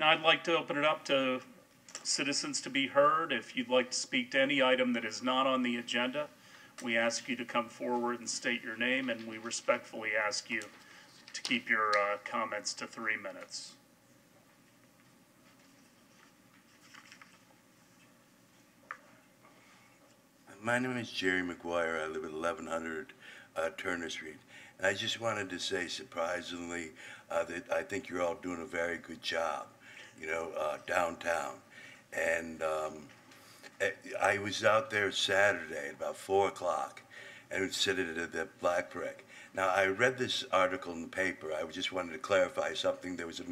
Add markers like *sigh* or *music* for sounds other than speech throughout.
Now, I'd like to open it up to citizens to be heard. If you'd like to speak to any item that is not on the agenda, we ask you to come forward and state your name, and we respectfully ask you to keep your uh, comments to three minutes. My name is Jerry McGuire. I live at 1100 uh, Turner Street. And I just wanted to say, surprisingly, uh, that I think you're all doing a very good job, you know, uh, downtown. And um, eh, I was out there Saturday at about 4 o'clock and was sitting at the Black Brick. Now, I read this article in the paper. I just wanted to clarify something. There was a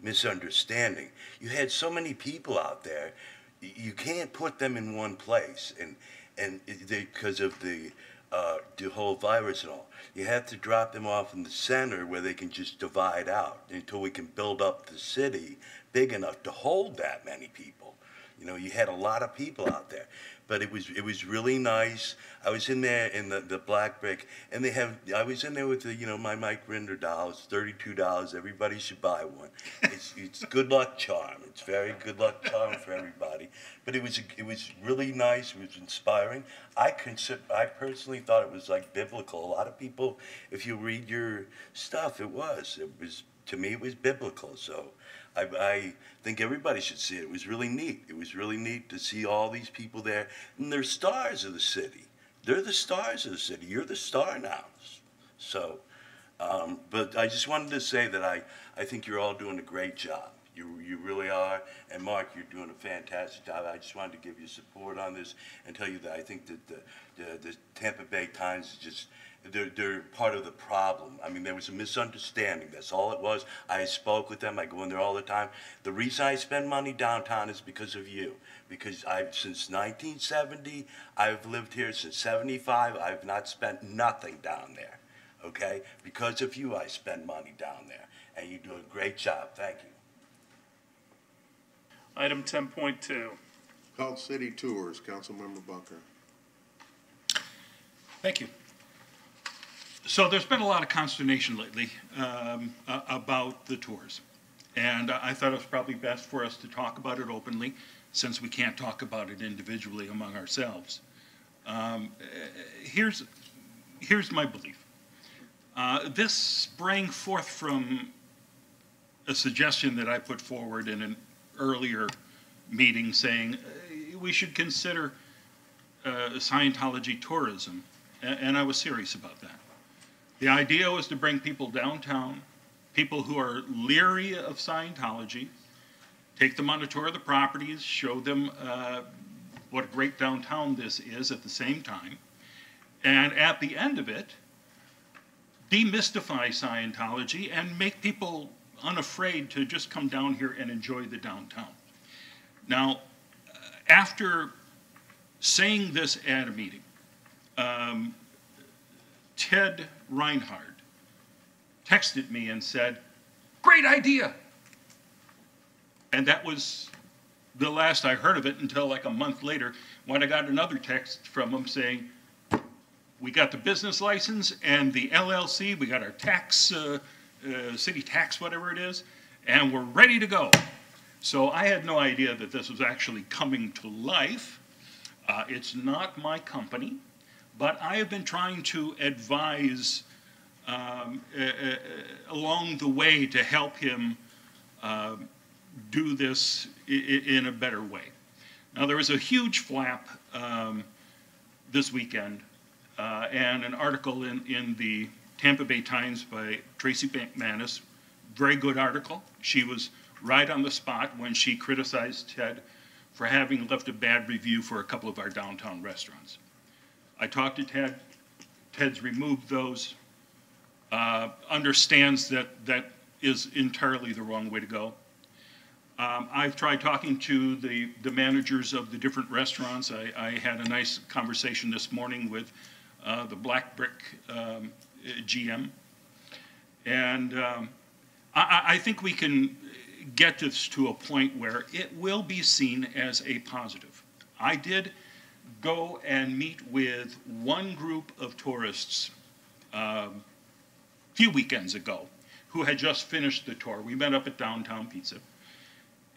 misunderstanding. You had so many people out there, you can't put them in one place. And, and because of the, uh, the whole virus and all. You have to drop them off in the center where they can just divide out until we can build up the city big enough to hold that many people. You know, you had a lot of people out there, but it was it was really nice. I was in there in the, the black brick, and they have. I was in there with the you know my Mike Rinder dolls, thirty two dollars. Everybody should buy one. It's it's good luck charm. It's very good luck charm for everybody. But it was it was really nice. It was inspiring. I consider I personally thought it was like biblical. A lot of people, if you read your stuff, it was it was to me it was biblical. So. I, I think everybody should see it. It was really neat. It was really neat to see all these people there, and they're stars of the city. They're the stars of the city. You're the star now. So, um, but I just wanted to say that I, I think you're all doing a great job. You, you really are. And Mark, you're doing a fantastic job. I just wanted to give you support on this and tell you that I think that the, the, the Tampa Bay Times is just, they're, they're part of the problem. I mean, there was a misunderstanding. That's all it was. I spoke with them. I go in there all the time. The reason I spend money downtown is because of you. Because I've, since 1970, I've lived here since 75. I've not spent nothing down there. Okay? Because of you, I spend money down there. And you do a great job. Thank you. Item ten point two. Cult City Tours, Councilmember Bunker. Thank you. So there's been a lot of consternation lately um, about the tours. And I thought it was probably best for us to talk about it openly, since we can't talk about it individually among ourselves. Um, Here's, here's my belief. Uh, This sprang forth from a suggestion that I put forward in an earlier meeting saying eh, we should consider uh, Scientology tourism, and I was serious about that. The idea was to bring people downtown, people who are leery of Scientology, take them on a tour of the properties, show them uh, what a great downtown this is at the same time, and at the end of it, demystify Scientology and make people unafraid to just come down here and enjoy the downtown. Now, after saying this at a meeting, um, Ted Reinhardt texted me and said, Great idea. And that was the last I heard of it until like a month later when I got another text from him saying, We got the business license and the LLC, we got our tax, uh, uh, city tax, whatever it is, and we're ready to go. So I had no idea that this was actually coming to life. Uh, it's not my company, but I have been trying to advise um, uh, uh, along the way to help him um, do this in a better way. Now, there was a huge flap um, this weekend uh, and an article in, in the Tampa Bay Times by Tracy McManus. Very good article. She was right on the spot when she criticized Ted for having left a bad review for a couple of our downtown restaurants. I talked to Ted. Ted's removed those. Uh, understands that that is entirely the wrong way to go. Um, I've tried talking to the, the managers of the different restaurants. I, I had a nice conversation this morning with uh, the Black Brick um, GM. And um, I- I think we can get this to a point where it will be seen as a positive. I did go and meet with one group of tourists um, a few weekends ago who had just finished the tour. We met up at Downtown Pizza.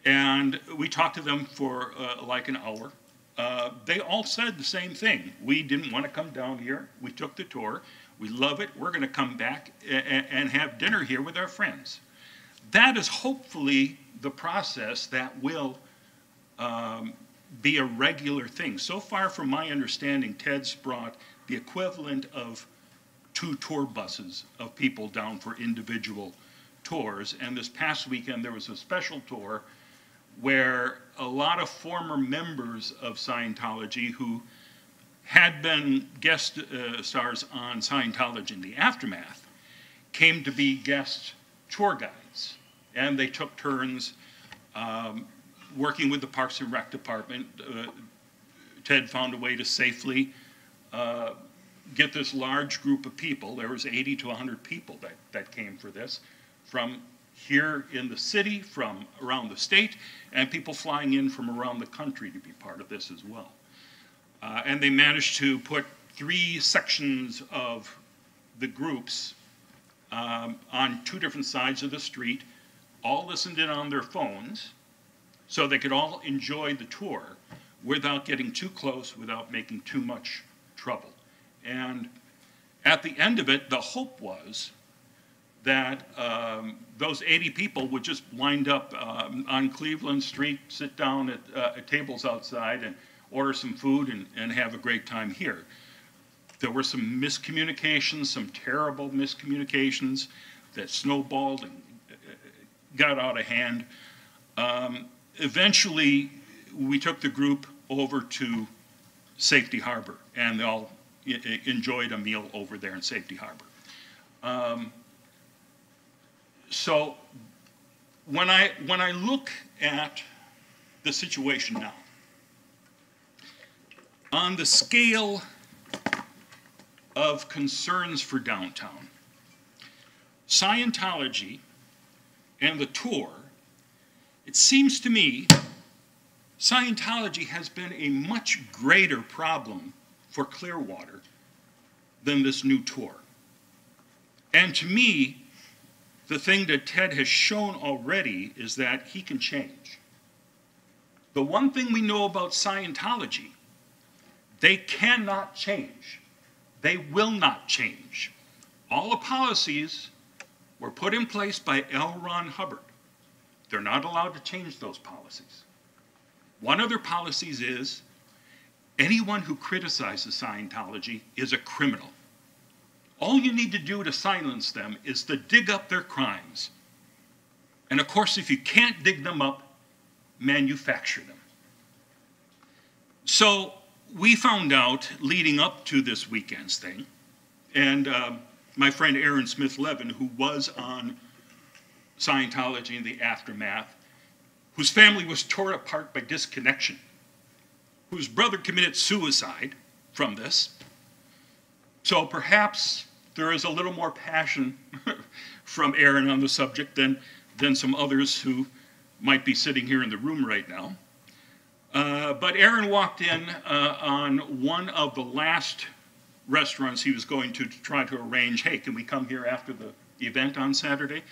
And we talked to them for uh, like an hour. Uh, they all said the same thing. We didn't want to come down here. We took the tour. We love it. We're going to come back and have dinner here with our friends. That is hopefully the process that will um, be a regular thing. So far, from my understanding, Ted's brought the equivalent of two tour buses of people down for individual tours. And this past weekend, there was a special tour where a lot of former members of Scientology who had been guest uh, stars on Scientology in the aftermath came to be guest tour guides. And they took turns um, working with the Parks and Rec Department. Uh, Ted found a way to safely uh, get this large group of people, there was 80 to 100 people that, that came for this, from here in the city, from around the state, and people flying in from around the country to be part of this as well. Uh, and they managed to put three sections of the groups um, on two different sides of the street, all listened in on their phones, so they could all enjoy the tour without getting too close, without making too much trouble. And at the end of it, the hope was that um, those 80 people would just wind up um, on Cleveland Street, sit down at, uh, at tables outside and order some food and, and have a great time here. There were some miscommunications, some terrible miscommunications that snowballed and uh, got out of hand. Um, eventually, we took the group over to Safety Harbor, and they all enjoyed a meal over there in Safety Harbor. Um, so when I when I look at the situation now, on the scale of concerns for downtown, Scientology and the tour, it seems to me Scientology has been a much greater problem for Clearwater than this new tour. And to me, the thing that Ted has shown already is that he can change. The one thing we know about Scientology, they cannot change. They will not change. All the policies were put in place by L. Ron Hubbard. They're not allowed to change those policies. One of their policies is anyone who criticizes Scientology is a criminal. All you need to do to silence them is to dig up their crimes. And of course, if you can't dig them up, manufacture them. So we found out leading up to this weekend's thing, and um, my friend Aaron Smith Levin, who was on Scientology in the aftermath, whose family was torn apart by disconnection, whose brother committed suicide from this. So perhaps there is a little more passion *laughs* from Aaron on the subject than, than some others who might be sitting here in the room right now. Uh, but Aaron walked in uh, on one of the last restaurants he was going to, to try to arrange hey, can we come here after the event on Saturday?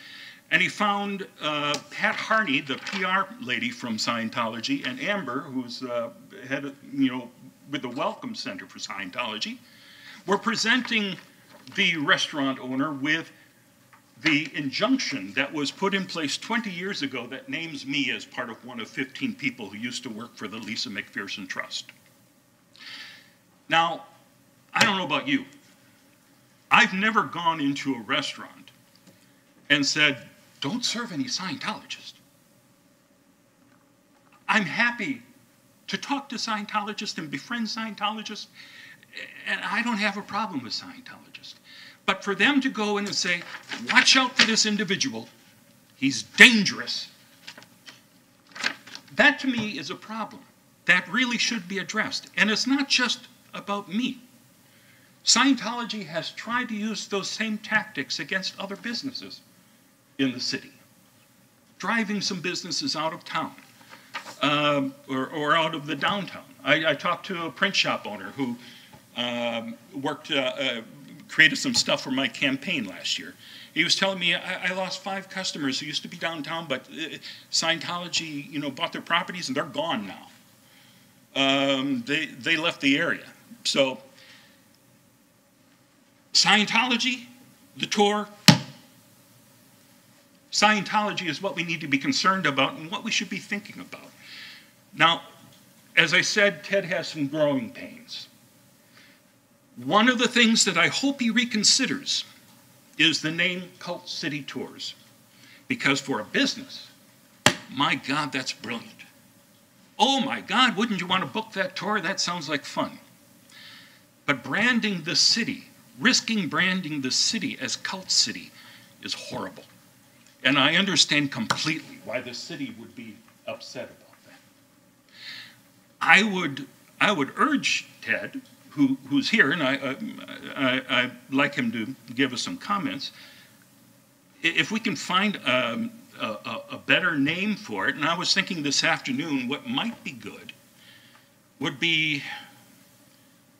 And he found uh, Pat Harney, the PR lady from Scientology, and Amber, who's uh, head, of, you know, with the Welcome Center for Scientology, were presenting the restaurant owner with the injunction that was put in place 20 years ago that names me as part of one of 15 people who used to work for the Lisa McPherson Trust. Now, I don't know about you. I've never gone into a restaurant and said, don't serve any Scientologists. I'm happy to talk to Scientologists and befriend Scientologists, and I don't have a problem with Scientologists. But for them to go in and say, watch out for this individual, he's dangerous, that to me is a problem. That really should be addressed. And it's not just about me. Scientology has tried to use those same tactics against other businesses in the city, driving some businesses out of town um, or, or out of the downtown. I, I talked to a print shop owner who um, worked, uh, uh, created some stuff for my campaign last year. He was telling me, I, I lost five customers who used to be downtown, but uh, Scientology, you know, bought their properties and they're gone now. Um, they, they left the area. So, Scientology, the tour, Scientology is what we need to be concerned about and what we should be thinking about. Now, as I said, Ted has some growing pains. One of the things that I hope he reconsiders is the name Cult City Tours. Because for a business, my God, that's brilliant. Oh my God, wouldn't you want to book that tour? That sounds like fun. But branding the city, risking branding the city as Cult City, is horrible. And I understand completely why the city would be upset about that. I would, I would urge Ted, who, who's here, and I, I, I, I'd like him to give us some comments, if we can find um, a, a, a better name for it, and I was thinking this afternoon, what might be good would be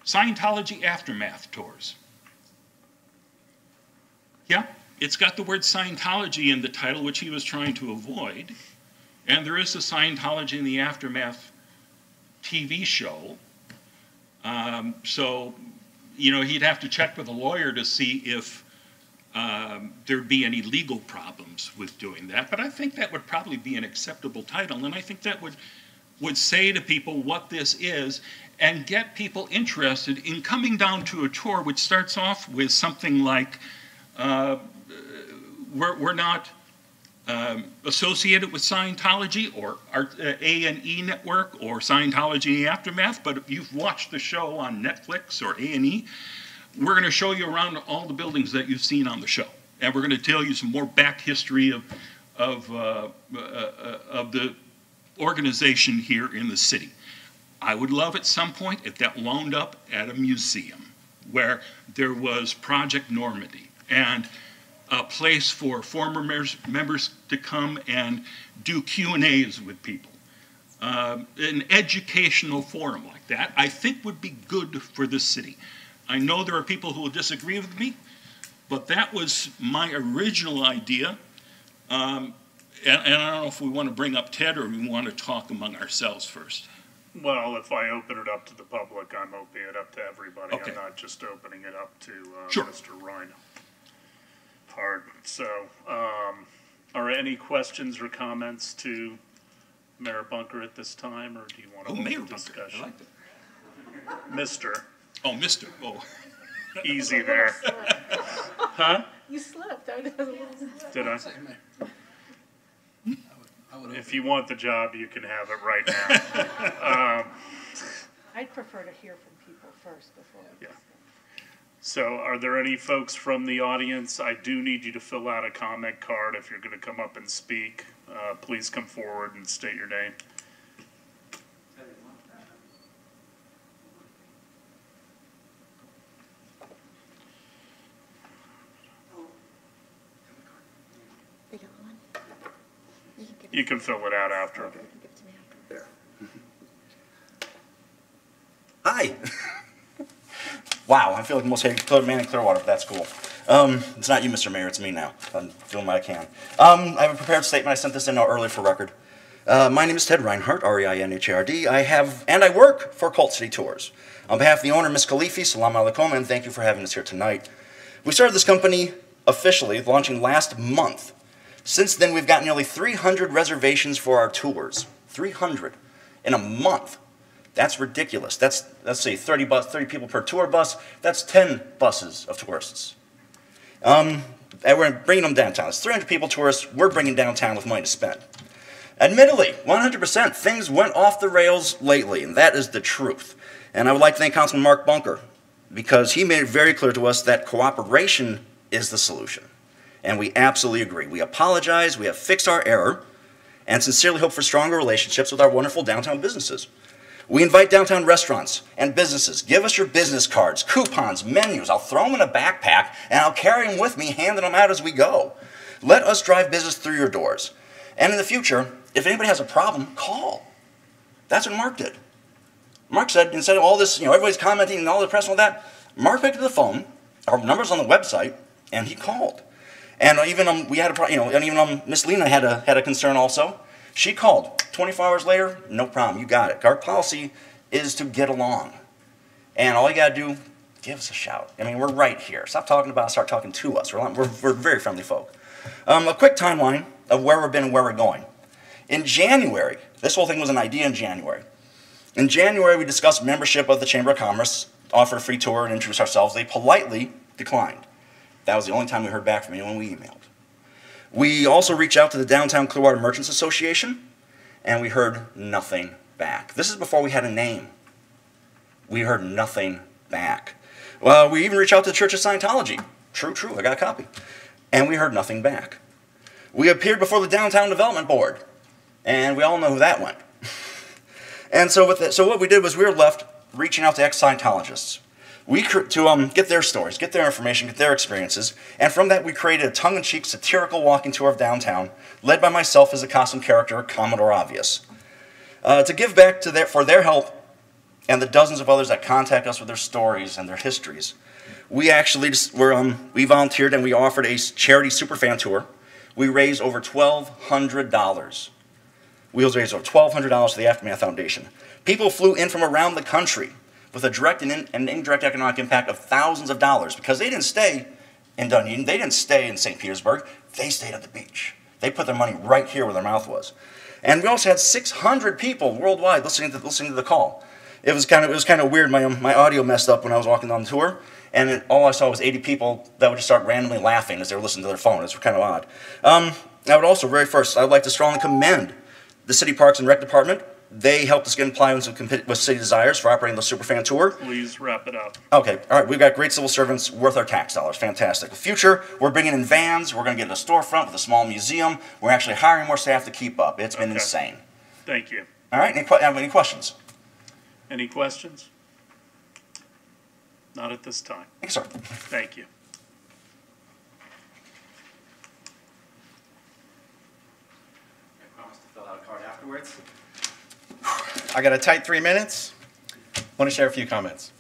Scientology Aftermath Tours. Yeah, it's got the word Scientology in the title, which he was trying to avoid. And there is a Scientology in the Aftermath TV show. Um, so, you know, he'd have to check with a lawyer to see if um, there'd be any legal problems with doing that. But I think that would probably be an acceptable title. And I think that would, would say to people what this is and get people interested in coming down to a tour which starts off with something like uh, we're, we're not um, associated with Scientology or our uh, A&E Network or Scientology Aftermath, but if you've watched the show on Netflix or A&E, we're going to show you around all the buildings that you've seen on the show. And we're going to tell you some more back history of, of, uh, uh, uh, of the organization here in the city. I would love at some point if that wound up at a museum where there was Project Normandy and a place for former members, members to come and do Q and A's with people. Um, an educational forum like that, I think would be good for the city. I know there are people who will disagree with me, but that was my original idea. Um, and, and I don't know if we want to bring up Ted or we want to talk among ourselves first. Well, if I open it up to the public, I'm opening it up to everybody. Okay. I'm not just opening it up to uh, Sure. Mr. Reinhardt. So, um, are any questions or comments to Mayor Bunker at this time, or do you want to Oh, open Mayor the Bunker, I discussion? like that. Mister, Oh, Mister, oh, easy there. Huh? You slept. I was a little slept. Did I? Say, Mayor. I would- I would If you want the job, you can have it right now. I'd prefer to hear from people first before. Yeah. So are there any folks from the audience? I do need you to fill out a comment card if you're gonna come up and speak. Uh, please come forward and state your name. You can fill it out to after. Hi. *laughs* wow, I feel like most hated man in Clearwater, but that's cool. Um, it's not you, Mr. Mayor, it's me now. I'm doing what I can. Um, I have a prepared statement. I sent this in early for record. Uh, my name is Ted Reinhardt, R-E-I-N-H-A-R-D. I have, and I work for Cult City Tours. On behalf of the owner, Ms. Khalifi, salam alaikum, and thank you for having us here tonight. We started this company officially, launching last month. Since then, we've got nearly 300 reservations for our tours. 300 in a month. That's ridiculous. That's let's say 30 bus, 30 people per tour bus. That's 10 buses of tourists. Um, and we're bringing them downtown. It's 300 people tourists. We're bringing downtown with money to spend. Admittedly, 100% things went off the rails lately, and that is the truth. And I would like to thank Councilman Mark Bunker because he made it very clear to us that cooperation is the solution. And we absolutely agree. We apologize, we have fixed our error, and sincerely hope for stronger relationships with our wonderful downtown businesses. We invite downtown restaurants and businesses. Give us your business cards, coupons, menus. I'll throw them in a backpack and I'll carry them with me, handing them out as we go. Let us drive business through your doors. And in the future, if anybody has a problem, call. That's what Mark did. Mark said, instead of all this, you know, everybody's commenting and all the press and all that, Mark picked up the phone, our number's on the website, and he called. And even um, we had a, you know, and even um, Miss Lena had a had a concern also. She called. 24 hours later, no problem. You got it. Our policy is to get along, and all you gotta do, give us a shout. I mean, we're right here. Stop talking about. us, Start talking to us. We're we're, we're very friendly folk. Um, a quick timeline of where we've been and where we're going. In January, this whole thing was an idea in January. In January, we discussed membership of the Chamber of Commerce, offered a free tour, and introduced ourselves. They politely declined. That was the only time we heard back from anyone we emailed. We also reached out to the Downtown Clearwater Merchants Association, and we heard nothing back. This is before we had a name. We heard nothing back. Well, we even reached out to the Church of Scientology. True, true, I got a copy. And we heard nothing back. We appeared before the Downtown Development Board, and we all know who that went. *laughs* and so, with it, so what we did was we were left reaching out to ex-Scientologists we to um, get their stories, get their information, get their experiences, and from that we created a tongue-in-cheek satirical walking tour of downtown, led by myself as a costume character, Commodore Obvious, uh, to give back to their for their help and the dozens of others that contact us with their stories and their histories. We actually just, were, um, we volunteered and we offered a charity superfan tour. We raised over twelve hundred dollars. We raised over twelve hundred dollars to the Aftermath Foundation. People flew in from around the country with a direct and, in, and indirect economic impact of thousands of dollars because they didn't stay in Dunedin, they didn't stay in St. Petersburg, they stayed at the beach. They put their money right here where their mouth was. And we also had 600 people worldwide listening to, listening to the call. It was kind of, it was kind of weird. My, my audio messed up when I was walking on the tour, and it, all I saw was 80 people that would just start randomly laughing as they were listening to their phone. It was kind of odd. Um, I would also, very first, I would like to strongly commend the City Parks and Rec Department they helped us get in compliance with, with city desires for operating the Superfan Tour. Please wrap it up. Okay, all right, we've got great civil servants worth our tax dollars. Fantastic. The future, we're bringing in vans. We're going to get a storefront with a small museum. We're actually hiring more staff to keep up. It's been Okay. insane. Thank you. All right, any, que- have any questions? Any questions? Not at this time. Thanks, sir. Thank you. I promise to fill out a card afterwards. I got a tight three minutes. I Want to share a few comments.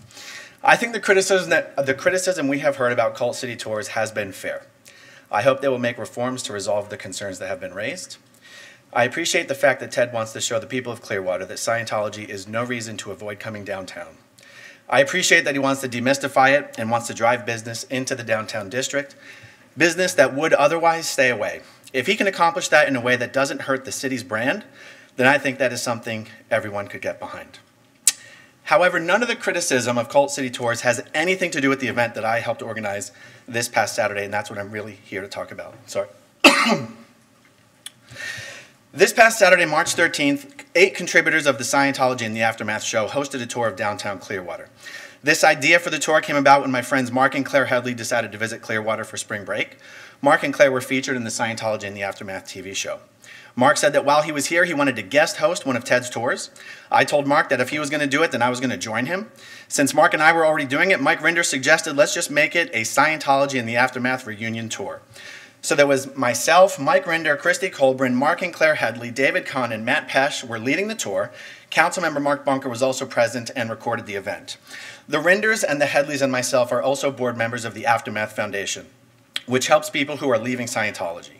I think the criticism that the criticism we have heard about Cult City Tours has been fair. I hope they will make reforms to resolve the concerns that have been raised. I appreciate the fact that Ted wants to show the people of Clearwater that Scientology is no reason to avoid coming downtown. I appreciate that he wants to demystify it and wants to drive business into the downtown district, business that would otherwise stay away. If he can accomplish that in a way that doesn't hurt the city's brand, then I think that is something everyone could get behind. However, none of the criticism of Cult City Tours has anything to do with the event that I helped organize this past Saturday, and that's what I'm really here to talk about. Sorry. *coughs* This past Saturday, March 13th, eight contributors of the Scientology and the Aftermath show hosted a tour of downtown Clearwater. This idea for the tour came about when my friends Mark and Claire Headley decided to visit Clearwater for spring break. Mark and Claire were featured in the Scientology and the Aftermath TV show. Mark said that while he was here, he wanted to guest host one of Ted's tours. I told Mark that if he was going to do it, then I was going to join him. Since Mark and I were already doing it, Mike Rinder suggested let's just make it a Scientology and the Aftermath reunion tour. So there was myself, Mike Rinder, Christie Collbran, Mark and Claire Headley, David Kahn, and Matt Pesh were leading the tour. Councilmember Mark Bunker was also present and recorded the event. The Rinders and the Headleys and myself are also board members of the Aftermath Foundation, which helps people who are leaving Scientology.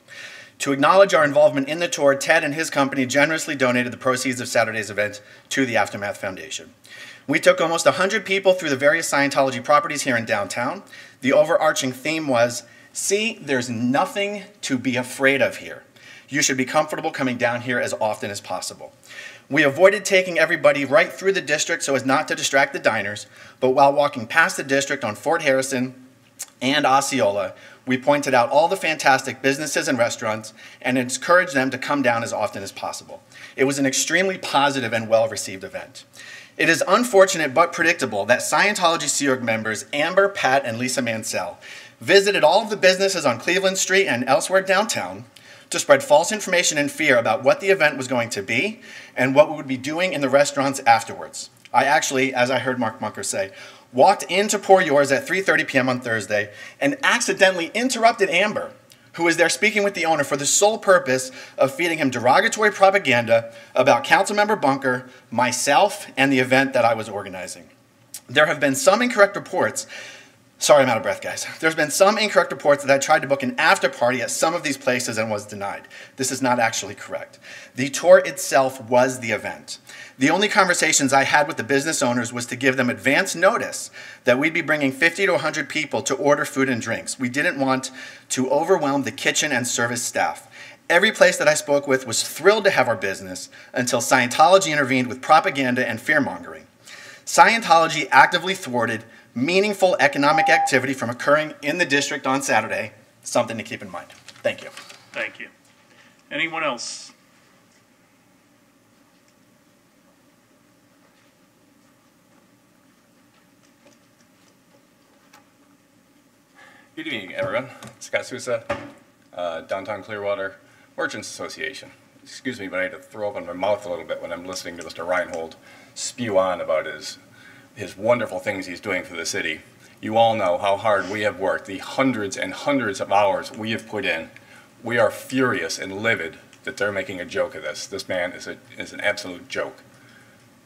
To acknowledge our involvement in the tour, Ted and his company generously donated the proceeds of Saturday's event to the Aftermath Foundation. We took almost 100 people through the various Scientology properties here in downtown. The overarching theme was see, there's nothing to be afraid of here. You should be comfortable coming down here as often as possible. We avoided taking everybody right through the district so as not to distract the diners, but while walking past the district on Fort Harrison and Osceola, we pointed out all the fantastic businesses and restaurants and encouraged them to come down as often as possible. It was an extremely positive and well received event. It is unfortunate but predictable that Scientology Sea Org members Amber, Pat, and Lisa Mansell visited all of the businesses on Cleveland Street and elsewhere downtown to spread false information and fear about what the event was going to be and what we would be doing in the restaurants afterwards. I actually, as I heard Mark Bunker say, walked into Pour Yours at 3:30 p.m. on Thursday and accidentally interrupted Amber, who was there speaking with the owner for the sole purpose of feeding him derogatory propaganda about Councilmember Bunker, myself, and the event that I was organizing. There have been some incorrect reports Sorry, I'm out of breath, guys. There's been some incorrect reports that I tried to book an after party at some of these places and was denied. This is not actually correct. The tour itself was the event. The only conversations I had with the business owners was to give them advance notice that we'd be bringing 50 to 100 people to order food and drinks. We didn't want to overwhelm the kitchen and service staff. Every place that I spoke with was thrilled to have our business until Scientology intervened with propaganda and fear mongering. Scientology actively thwarted meaningful economic activity from occurring in the district on Saturday. Something to keep in mind. Thank you. Thank you. Anyone else? Good evening, everyone. Scott Sousa, uh, Downtown Clearwater Merchants Association. Excuse me, but I had to throw open my mouth a little bit when I'm listening to Mr. Reinhold spew on about his, his wonderful things he's doing for the city. You all know how hard we have worked, the hundreds and hundreds of hours we have put in. We are furious and livid that they're making a joke of this. This man is, a, is an absolute joke.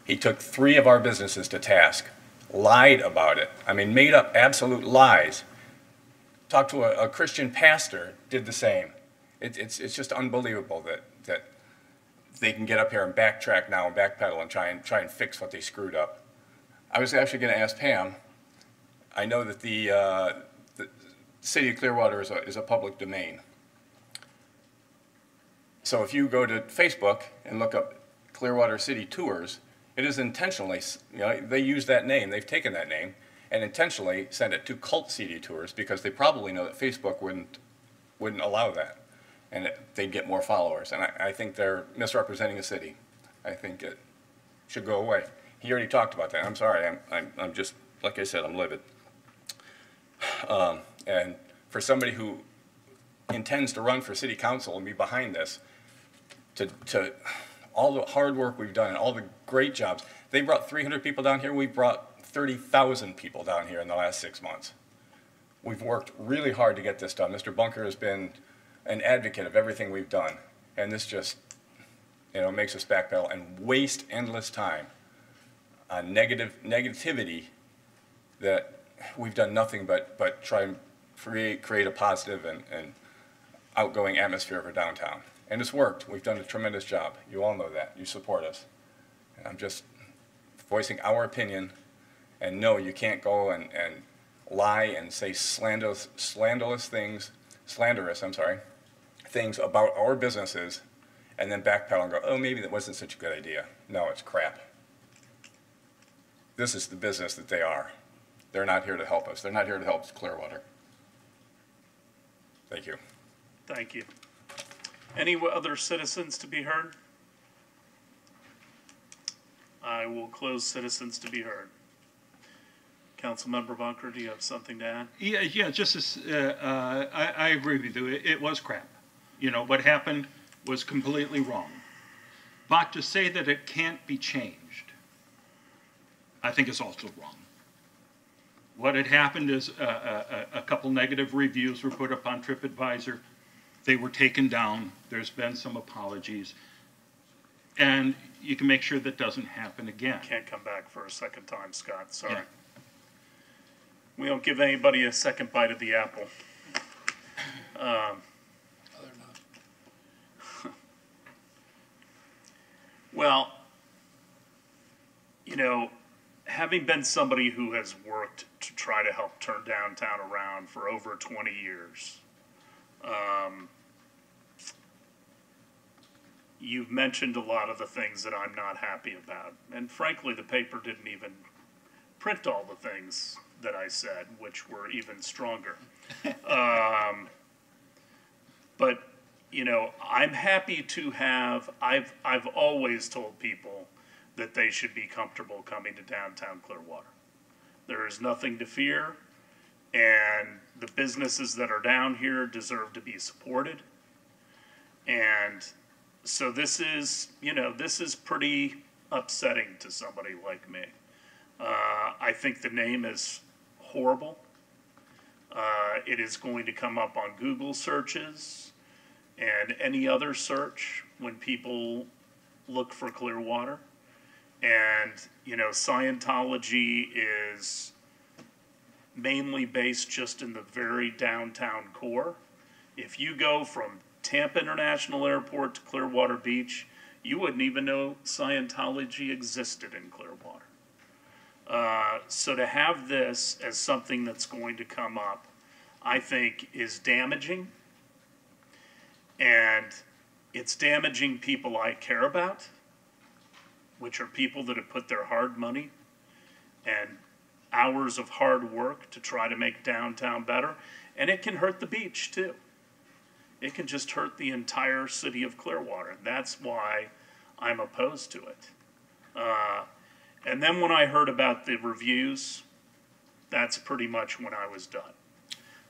He took three of our businesses to task, lied about it. I mean, made up absolute lies talked to a, a Christian pastor, did the same. It, it's, it's just unbelievable that, that they can get up here and backtrack now and backpedal and try and, try and fix what they screwed up. I was actually going to ask Pam. I know that the, uh, the city of Clearwater is a, is a public domain. So if you go to Facebook and look up Clearwater City Tours, it is intentionally, you know, they use that name, they've taken that name, and intentionally send it to cult city tours because they probably know that Facebook wouldn't wouldn't allow that, and it, they'd get more followers. And I, I think they're misrepresenting the city. I think it should go away. He already talked about that. I'm sorry. I'm I'm, I'm just like I said. I'm livid. Um, and for somebody who intends to run for city council and be behind this, to to all the hard work we've done and all the great jobs. They brought 300 people down here. We brought 30,000 people down here in the last six months. We've worked really hard to get this done. Mr. Bunker has been an advocate of everything we've done, and this just, you know, makes us backpedal and waste endless time on negative negativity that we've done nothing but but try and create create a positive and, and outgoing atmosphere for downtown. And it's worked. We've done a tremendous job. You all know that. You support us. And I'm just voicing our opinion and no, you can't go and, and lie and say slanderous, slanderous things, slanderous, I'm sorry, things about our businesses and then backpedal and go, oh, maybe that wasn't such a good idea. No, it's crap. This is the business that they are. They're not here to help us. They're not here to help Clearwater. Thank you. Thank you. Any other citizens to be heard? I will close citizens to be heard. Councilmember Bunker, do you have something to add? Yeah, yeah, just as, uh, uh, I, I agree with you. It, it was crap. You know, what happened was completely wrong. But to say that it can't be changed, I think is also wrong. What had happened is a, a, a couple negative reviews were put up on TripAdvisor. They were taken down. There's been some apologies. And you can make sure that doesn't happen again. Can't come back for a second time, Scott, sorry. Yeah. We don't give anybody a second bite of the apple. Um. Well, you know, having been somebody who has worked to try to help turn downtown around for over 20 years, um, you've mentioned a lot of the things that I'm not happy about. And frankly, the paper didn't even print all the things that I said, which were even stronger. *laughs* um, but you know, I'm happy to have. I've I've always told people that they should be comfortable coming to downtown Clearwater. There is nothing to fear, and the businesses that are down here deserve to be supported. And so this is, you know, this is pretty upsetting to somebody like me. Uh, I think the name is horrible. Uh, it is going to come up on Google searches and any other search when people look for Clearwater. And, you know, Scientology is mainly based just in the very downtown core. If you go from Tampa International Airport to Clearwater Beach, you wouldn't even know Scientology existed in Clearwater. Uh, so to have this as something that's going to come up, I think is damaging. And it's damaging people I care about, which are people that have put their hard money and hours of hard work to try to make downtown better. And it can hurt the beach too. It can just hurt the entire city of Clearwater. That's why I'm opposed to it. Uh, and then when I heard about the reviews, that's pretty much when I was done.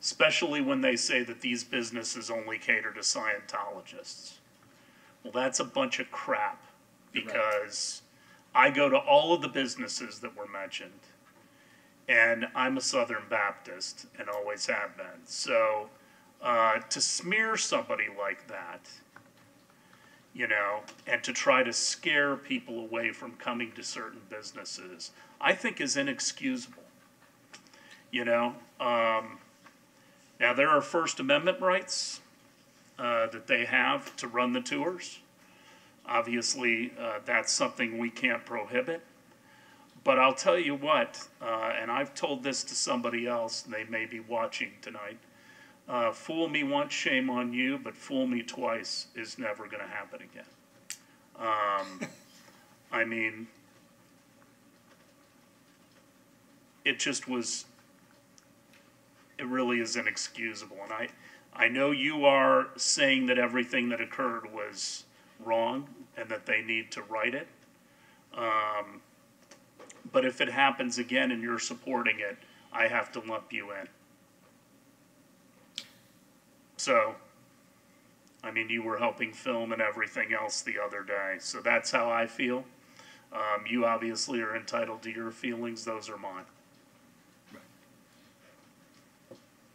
Especially when they say that these businesses only cater to Scientologists. Well, that's a bunch of crap because I go to all of the businesses that were mentioned and I'm a Southern Baptist and always have been. So uh, to smear somebody like that, you know, and to try to scare people away from coming to certain businesses, I think is inexcusable. You know, um, now there are First Amendment rights uh, that they have to run the tours. Obviously, uh, that's something we can't prohibit. But I'll tell you what, uh, and I've told this to somebody else, and they may be watching tonight. Uh, fool me once, shame on you, but fool me twice is never going to happen again. Um, *laughs* I mean, it just was, it really is inexcusable. And I, I know you are saying that everything that occurred was wrong and that they need to right it. Um, but if it happens again and you're supporting it, I have to lump you in. So, I mean, you were helping film and everything else the other day. So that's how I feel. Um, you obviously are entitled to your feelings, those are mine.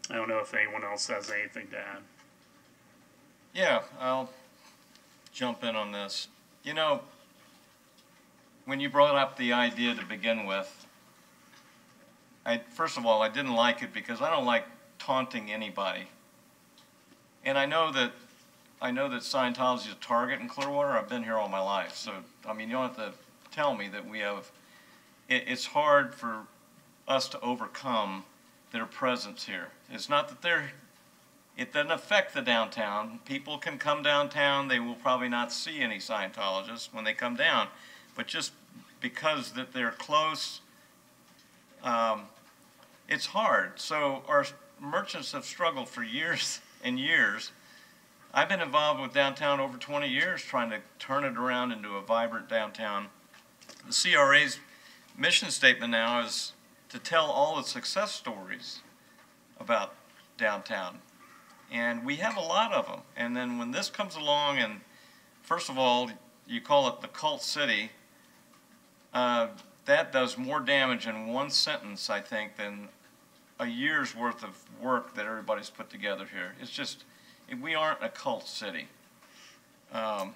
I don't know if anyone else has anything to add. Yeah, I'll jump in on this. You know, when you brought up the idea to begin with, I, first of all, I didn't like it because I don't like taunting anybody. And I know that I know that Scientology is a target in Clearwater. I've been here all my life, so I mean, you don't have to tell me that we have. It, it's hard for us to overcome their presence here. It's not that they're. It doesn't affect the downtown. People can come downtown. They will probably not see any Scientologists when they come down, but just because that they're close, um, it's hard. So our merchants have struggled for *laughs* years and years. I've been involved with downtown over 20 years trying to turn it around into a vibrant downtown. The CRA's mission statement now is to tell all the success stories about downtown. And we have a lot of them. And then when this comes along, and first of all, you call it the cult city, uh, that does more damage in one sentence, I think, than a year's worth of work that everybody's put together here. It's just, we aren't a cult city. Um,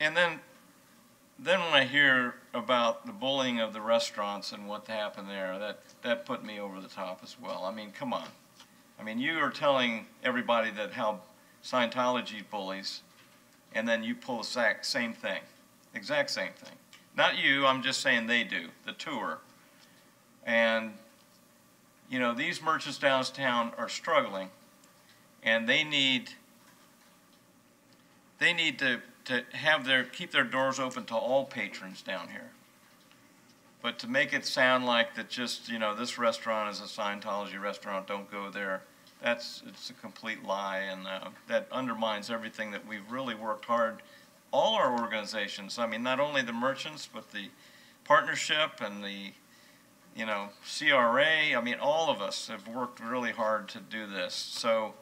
and then, then when I hear about the bullying of the restaurants and what happened there, that, that put me over the top as well. I mean, come on. I mean, you are telling everybody that how Scientology bullies, and then you pull the same thing, exact same thing. Not you, I'm just saying they do, the tour. And, you know, these merchants downtown are struggling and they need, they need to, to have their, keep their doors open to all patrons down here. But to make it sound like that just, you know, this restaurant is a Scientology restaurant, don't go there, that's, it's a complete lie and uh, that undermines everything that we've really worked hard, all our organizations, I mean, not only the merchants, but the partnership and the you know, CRA, I mean, all of us have worked really hard to do this. So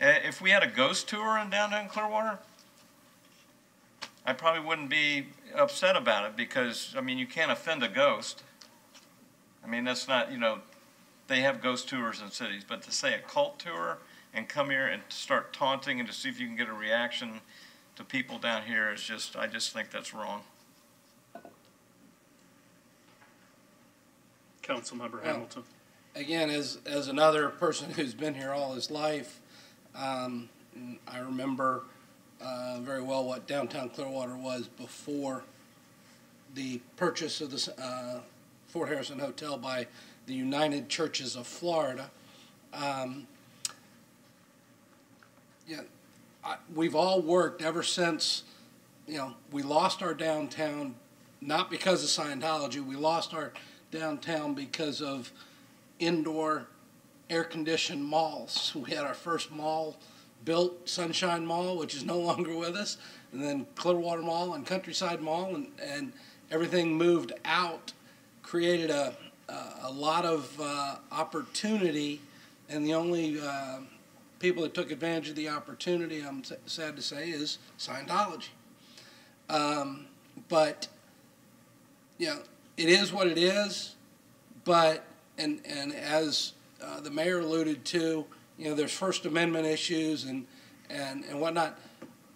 eh, if we had a ghost tour in downtown Clearwater, I probably wouldn't be upset about it because, I mean, you can't offend a ghost. I mean, that's not, you know, they have ghost tours in cities, but to say a cult tour and come here and start taunting and to see if you can get a reaction to people down here is just, I just think that's wrong. Councilmember Well, Hamilton. again, as, as another person who's been here all his life, um, I remember, uh, very well what downtown Clearwater was before the purchase of the, uh, Fort Harrison Hotel by the United Churches of Florida. Um, yeah, I, we've all worked ever since, you know, we lost our downtown, not because of Scientology, we lost our downtown because of indoor air-conditioned malls. *laughs* We had our first mall built, Sunshine Mall, which is no longer with us, and then Clearwater Mall and Countryside Mall, and, and everything moved out, created a, a, lot of uh, opportunity, and the only uh, people that took advantage of the opportunity, I'm sad to say, is Scientology. Um, but, you know, it is what it is, but, and, and as uh, the mayor alluded to, you know, there's First Amendment issues and, and, and whatnot.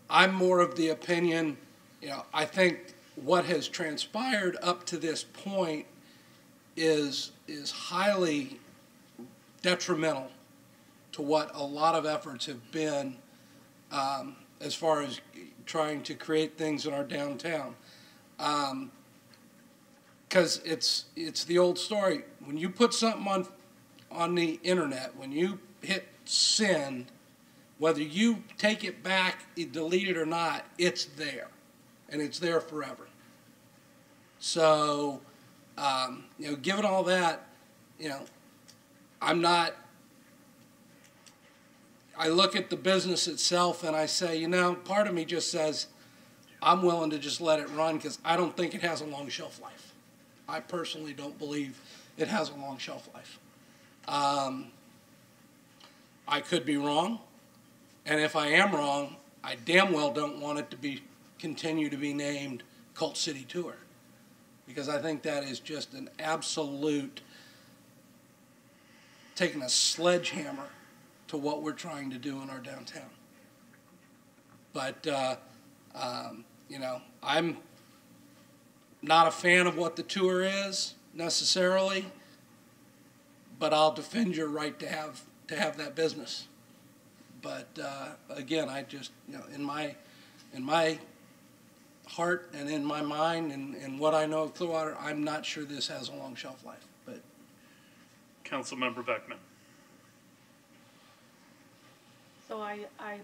I'm more of the opinion, you know, I think what has transpired up to this point is, is highly detrimental to what a lot of efforts have been um, as far as trying to create things in our downtown. Because it's, it's the old story. When you put something on, on the internet, when you hit send, whether you take it back, delete it or not, it's there. And it's there forever. So, um, you know, given all that, you know, I'm not, I look at the business itself and I say, you know, part of me just says, I'm willing to just let it run because I don't think it has a long shelf life. I personally don't believe it has a long shelf life. Um, I could be wrong, and if I am wrong, I damn well don't want it to be, continue to be named Cult City Tour. Because I think that is just an absolute, taking a sledgehammer to what we're trying to do in our downtown. But, uh, um, you know, I'm not a fan of what the tour is necessarily, but I'll defend your right to have, to have that business. But, uh, again, I just, you know, in my, in my heart and in my mind and, and what I know of Clearwater, I'm not sure this has a long shelf life, but Councilmember Beckman. So I, I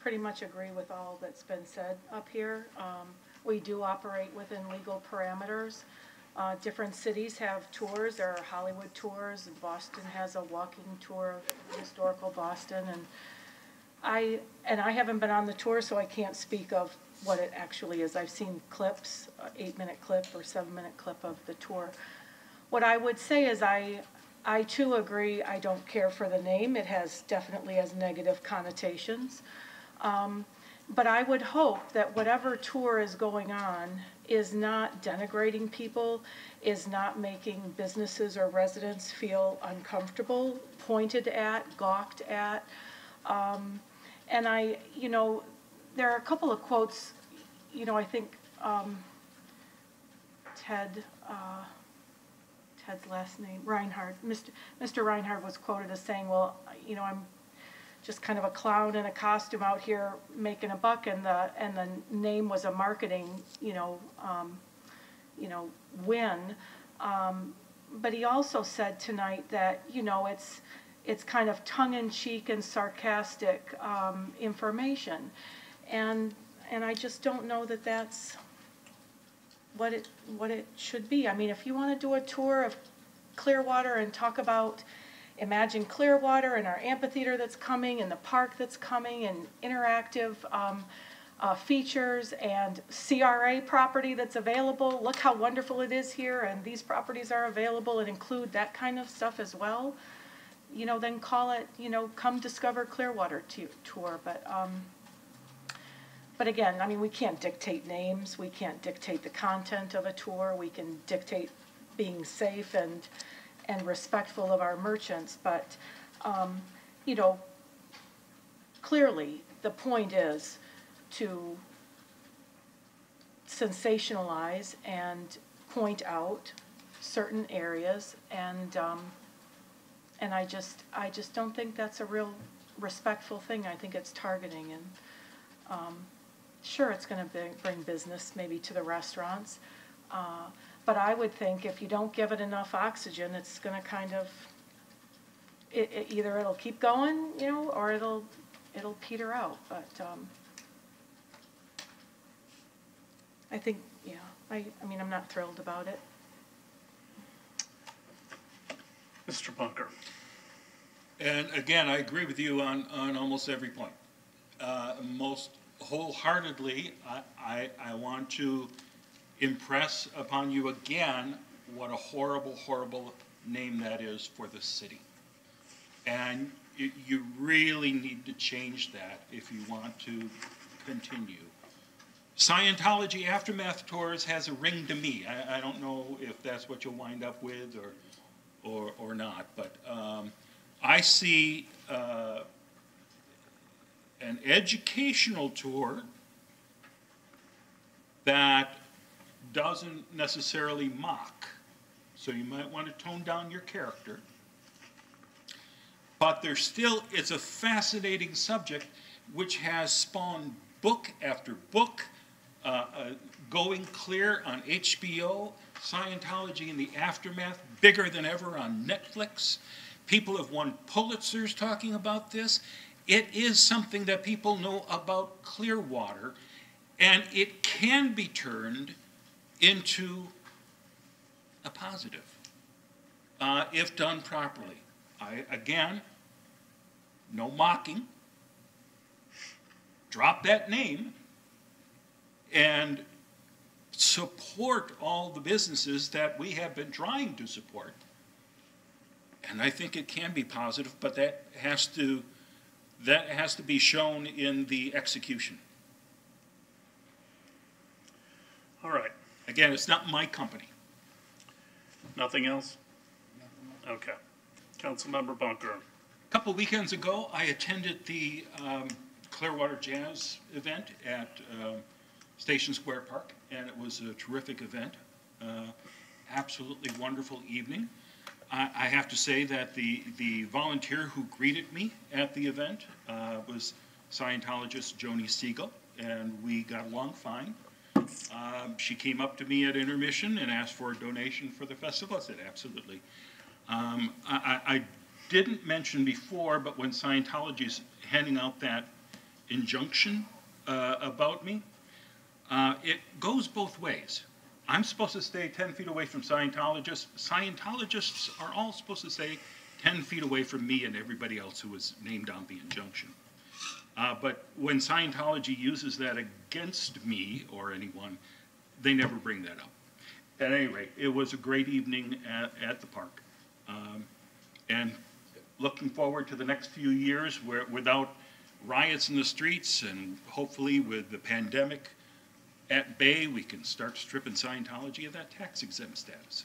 pretty much agree with all that's been said up here. Um, we do operate within legal parameters. Uh, different cities have tours, there are Hollywood tours, Boston has a walking tour of historical Boston, and I, and I haven't been on the tour, so I can't speak of what it actually is. I've seen clips, eight-minute clip or seven-minute clip of the tour. What I would say is I, I too agree, I don't care for the name. It has, definitely has negative connotations. Um, But I would hope that whatever tour is going on is not denigrating people, is not making businesses or residents feel uncomfortable, pointed at, gawked at. Um, And I, you know, there are a couple of quotes, you know, I think um, Ted, uh, Ted's last name, Reinhardt, Mr. Mr. Reinhardt was quoted as saying, well, you know, I'm just kind of a clown in a costume out here making a buck, and the, and the name was a marketing, you know, um, you know, win. Um, but he also said tonight that, you know, it's, it's kind of tongue-in-cheek and sarcastic, um, information. And, and I just don't know that that's what it, what it should be. I mean, if you want to do a tour of Clearwater and talk about Imagine Clearwater and our amphitheater that's coming and the park that's coming and interactive um, uh, features and CRA property that's available. Look how wonderful it is here and these properties are available and include that kind of stuff as well. You know, then call it, you know, come discover Clearwater to, tour. But, um, but again, I mean, we can't dictate names. We can't dictate the content of a tour. We can dictate being safe and, and respectful of our merchants, but, um, you know, clearly, the point is to sensationalize and point out certain areas, and, um, and I just, I just don't think that's a real respectful thing. I think it's targeting, and, um, sure, it's gonna bring, bring business maybe to the restaurants, uh, but I would think if you don't give it enough oxygen, it's gonna kind of, it, it, either it'll keep going, you know, or it'll, it'll peter out, but, um, I think, yeah, I, I mean, I'm not thrilled about it. Mr. Bunker? And again, I agree with you on, on almost every point. Uh, most wholeheartedly, I, I, I want to impress upon you again what a horrible, horrible name that is for the city. And you, really need to change that if you want to continue. Scientology Aftermath Tours has a ring to me. I, I don't know if that's what you'll wind up with or, or, or not, but um, I see uh, an educational tour that doesn't necessarily mock. So you might want to tone down your character. But there's still, it's a fascinating subject which has spawned book after book, uh, uh, Going Clear on HBO, Scientology in the Aftermath, bigger than ever on Netflix. People have won Pulitzers talking about this. It is something that people know about Clearwater, and it can be turned into a positive uh, if done properly. I, again, no mocking. Drop that name and support all the businesses that we have been trying to support. And I think it can be positive, but that has to that has to be shown in the execution. All right, Again, it's not my company. nothing else? Okay. Councilmember Bunker? A couple weekends ago, I attended the um, Clearwater Jazz event at um, Station Square Park, and it was a terrific event. Uh, Absolutely wonderful evening. I, I have to say that the, the volunteer who greeted me at the event uh, was Scientologist Joni Siegel, and we got along fine. Um, She came up to me at intermission and asked for a donation for the festival. I said, absolutely. Um, I, I didn't mention before, but when Scientology is handing out that injunction uh, about me, uh, it goes both ways. I'm supposed to stay 10 feet away from Scientologists. Scientologists are all supposed to stay 10 feet away from me and everybody else who was named on the injunction. Uh, but when Scientology uses that against me or anyone, they never bring that up. At any rate, it was a great evening at, at the park. Um, and looking forward to the next few years where, without riots in the streets and hopefully with the pandemic at bay, we can start stripping Scientology of that tax exempt status.